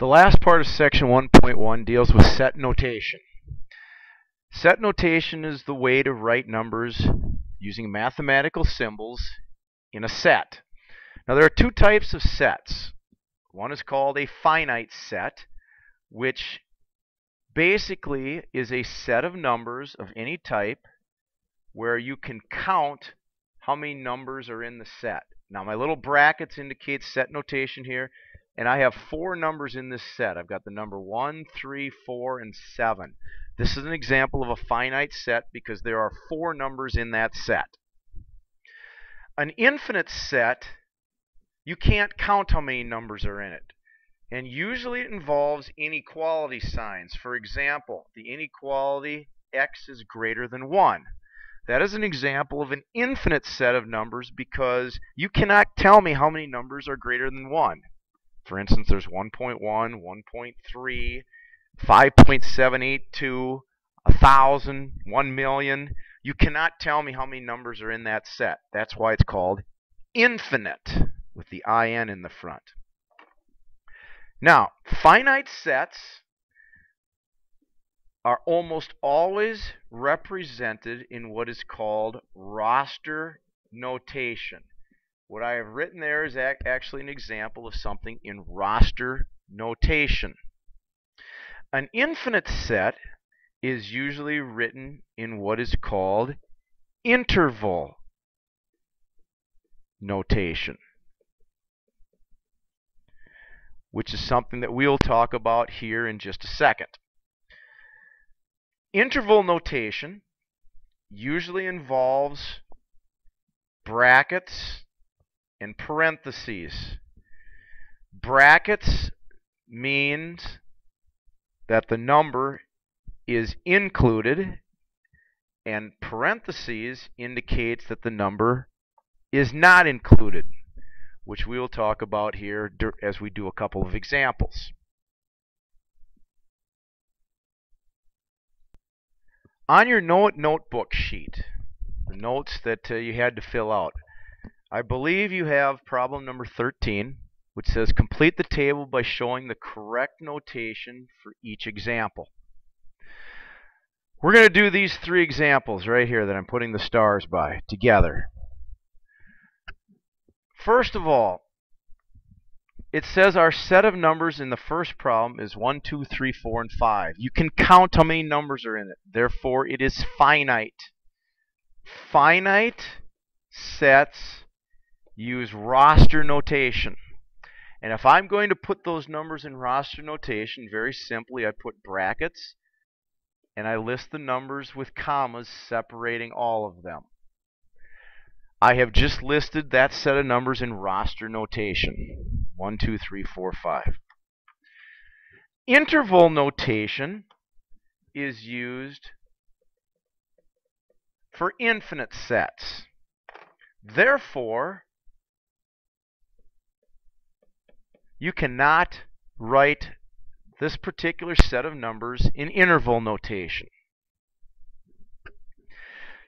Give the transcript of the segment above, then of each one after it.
The last part of section 1.1 deals with set notation. Set notation is the way to write numbers using mathematical symbols in a set. Now there are two types of sets. One is called a finite set, which basically is a set of numbers of any type where you can count how many numbers are in the set. Now my little brackets indicate set notation here, and I have four numbers in this set. I've got the number 1, 3, 4, and 7. This is an example of a finite set because there are four numbers in that set. An infinite set, you can't count how many numbers are in it. And usually it involves inequality signs. For example, the inequality x is greater than 1. That is an example of an infinite set of numbers because you cannot tell me how many numbers are greater than 1. For instance, there's 1.1, 1.3, 5.782, 1,000, 1 million. You cannot tell me how many numbers are in that set. That's why it's called infinite with the in in the front. Now, finite sets are almost always represented in what is called roster notation. What I have written there is actually an example of something in roster notation. An infinite set is usually written in what is called interval notation, which is something that we'll talk about here in just a second. Interval notation usually involves brackets and parentheses. Brackets means that the number is included and parentheses indicates that the number is not included, which we will talk about here as we do a couple of examples. On your note notebook sheet, the notes that uh, you had to fill out, I believe you have problem number 13, which says complete the table by showing the correct notation for each example. We're going to do these three examples right here that I'm putting the stars by together. First of all, it says our set of numbers in the first problem is 1, 2, 3, 4, and 5. You can count how many numbers are in it. Therefore, it is finite. Finite sets use roster notation. And if I'm going to put those numbers in roster notation, very simply, I put brackets and I list the numbers with commas separating all of them. I have just listed that set of numbers in roster notation. 1, 2, 3, 4, 5. Interval notation is used for infinite sets. Therefore, you cannot write this particular set of numbers in interval notation.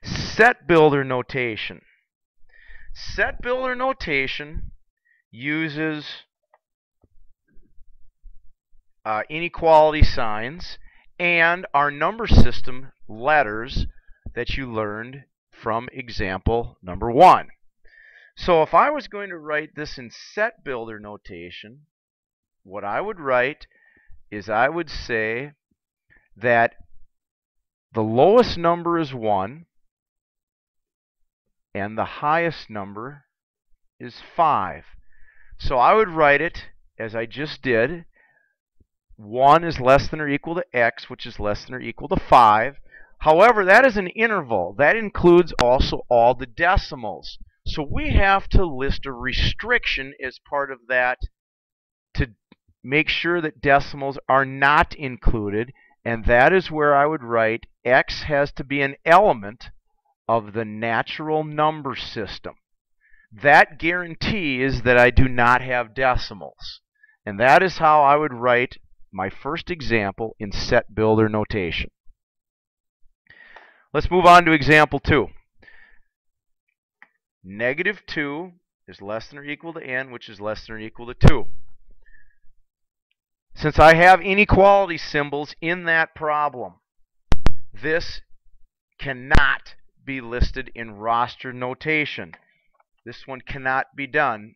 Set builder notation. Set builder notation uses uh, inequality signs and our number system letters that you learned from example number one. So if I was going to write this in set builder notation, what I would write is I would say that the lowest number is 1 and the highest number is 5. So I would write it as I just did. 1 is less than or equal to x, which is less than or equal to 5. However, that is an interval. That includes also all the decimals. So we have to list a restriction as part of that to make sure that decimals are not included. And that is where I would write x has to be an element of the natural number system that guarantees that I do not have decimals. And that is how I would write my first example in set builder notation. Let's move on to example 2. Negative 2 is less than or equal to n, which is less than or equal to 2. Since I have inequality symbols in that problem, this cannot be listed in roster notation. This one cannot be done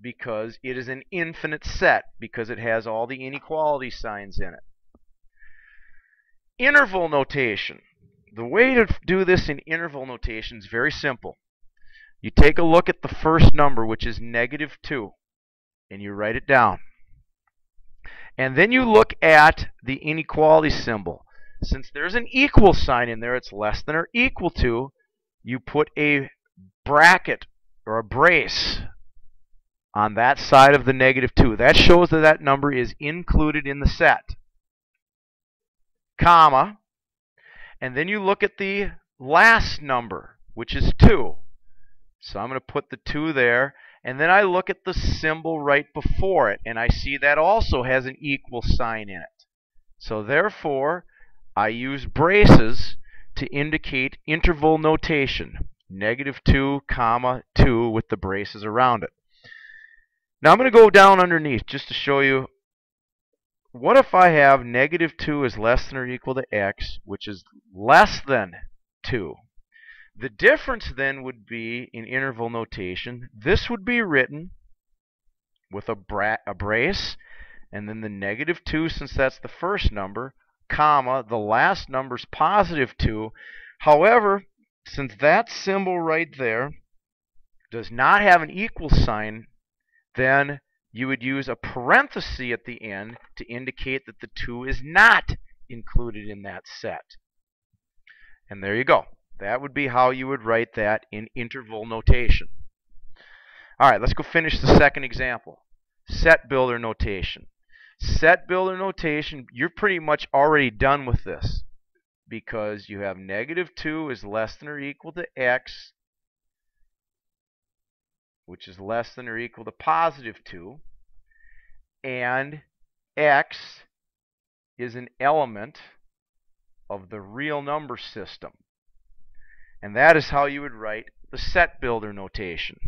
because it is an infinite set because it has all the inequality signs in it. Interval notation. The way to do this in interval notation is very simple. You take a look at the first number, which is negative 2, and you write it down. And then you look at the inequality symbol. Since there's an equal sign in there, it's less than or equal to, you put a bracket or a brace on that side of the negative 2. That shows that that number is included in the set. Comma. And then you look at the last number, which is 2. So I'm going to put the 2 there. And then I look at the symbol right before it, and I see that also has an equal sign in it. So therefore, I use braces to indicate interval notation. Negative 2, comma, 2 with the braces around it. Now I'm going to go down underneath just to show you what if I have negative 2 is less than or equal to x, which is less than 2. The difference then would be in interval notation. This would be written with a, bra a brace, and then the negative 2, since that's the first number, comma, the last number's positive 2. However, since that symbol right there does not have an equal sign, then you would use a parenthesis at the end to indicate that the 2 is not included in that set. And there you go. That would be how you would write that in interval notation. All right, let's go finish the second example. Set builder notation. Set builder notation, you're pretty much already done with this because you have negative 2 is less than or equal to x, which is less than or equal to positive 2, and x is an element of the real number system. And that is how you would write the set builder notation.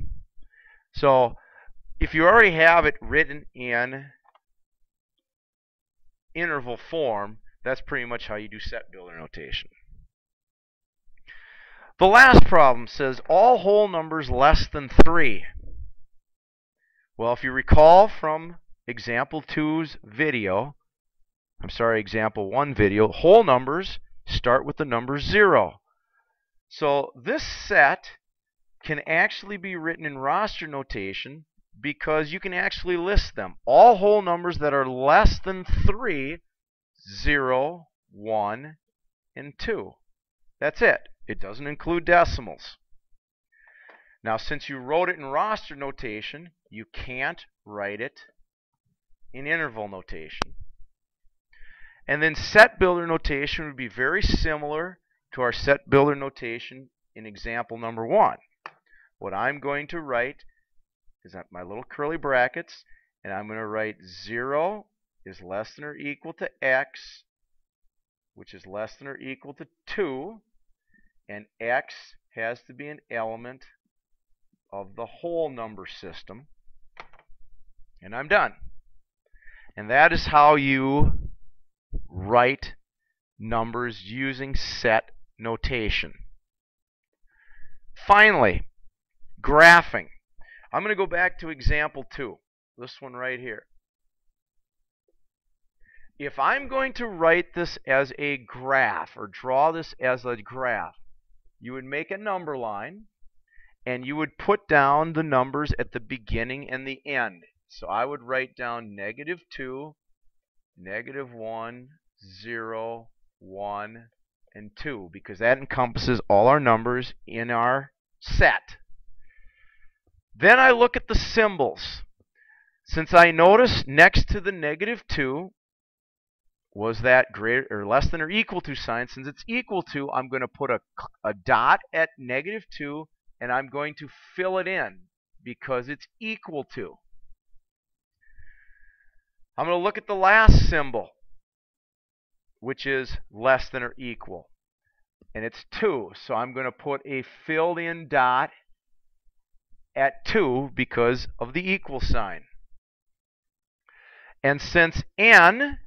So if you already have it written in interval form, that's pretty much how you do set builder notation. The last problem says all whole numbers less than 3. Well, if you recall from example 2's video, I'm sorry, example 1 video, whole numbers start with the number 0. So this set can actually be written in roster notation because you can actually list them. All whole numbers that are less than 3, 0, 1, and 2. That's it. It doesn't include decimals. Now, since you wrote it in roster notation, you can't write it in interval notation. And then set builder notation would be very similar to our set builder notation in example number one. What I'm going to write is my little curly brackets, and I'm going to write 0 is less than or equal to x, which is less than or equal to 2, and x has to be an element of the whole number system. And I'm done. And that is how you write numbers using set notation. Finally, graphing. I'm going to go back to example 2, this one right here. If I'm going to write this as a graph or draw this as a graph, you would make a number line and you would put down the numbers at the beginning and the end. So I would write down negative 2, negative 1, 0, 1, and 2 because that encompasses all our numbers in our set. Then I look at the symbols. Since I notice next to the negative 2 was that greater or less than or equal to sign, since it's equal to, I'm going to put a, a dot at negative 2 and I'm going to fill it in because it's equal to. I'm going to look at the last symbol which is less than or equal. And it's 2. So I'm going to put a filled in dot at 2 because of the equal sign. And since n,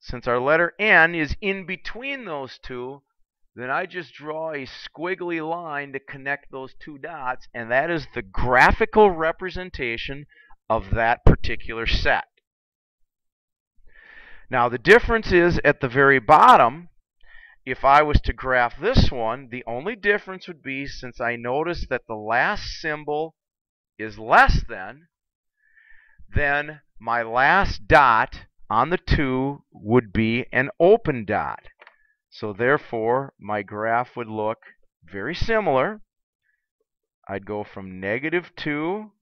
since our letter n is in between those two, then I just draw a squiggly line to connect those two dots, and that is the graphical representation of that particular set. Now the difference is at the very bottom, if I was to graph this one, the only difference would be since I notice that the last symbol is less than, then my last dot on the 2 would be an open dot. So therefore, my graph would look very similar. I'd go from negative 2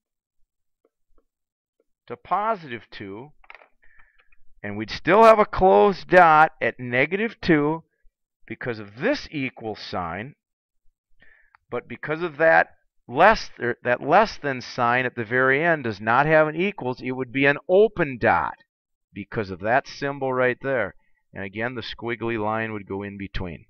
to positive 2 and we'd still have a closed dot at negative 2 because of this equal sign. But because of that less er, that less than sign at the very end does not have an equals, it would be an open dot because of that symbol right there. And again, the squiggly line would go in between.